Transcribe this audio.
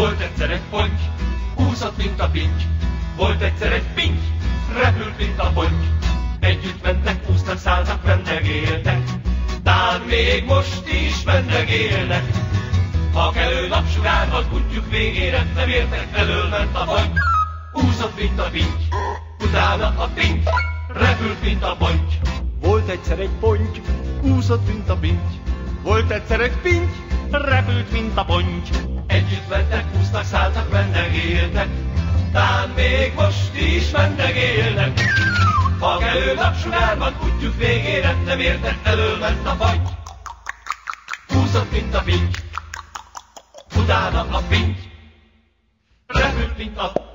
Volt egyszer egy ponty, úszott, mint a pinty. Volt egyszer egy pinty, repült, mint a ponty. Együtt mentek, úsztak, szálltak, vendegéltek. Tán még most is vendegélnek. Ha kellő napsugár van útjuk végére, nem értek, elől ment a ponty. Úszott, mint a pinty, utána a pinty, repült, mint a ponty. Volt egyszer egy ponty, úszott, mint a pinty. Volt egyszer egy pinty, repült, mint a ponty. Együtt mentek, úsztak, szálltak, vendegéltek. Tán még most is vendegélnek. Ha kellő napsugár van útjuk végére, nem értek, elől ment a fagy. Húzott, mint a pinty, utána a pinty, repült, mint a.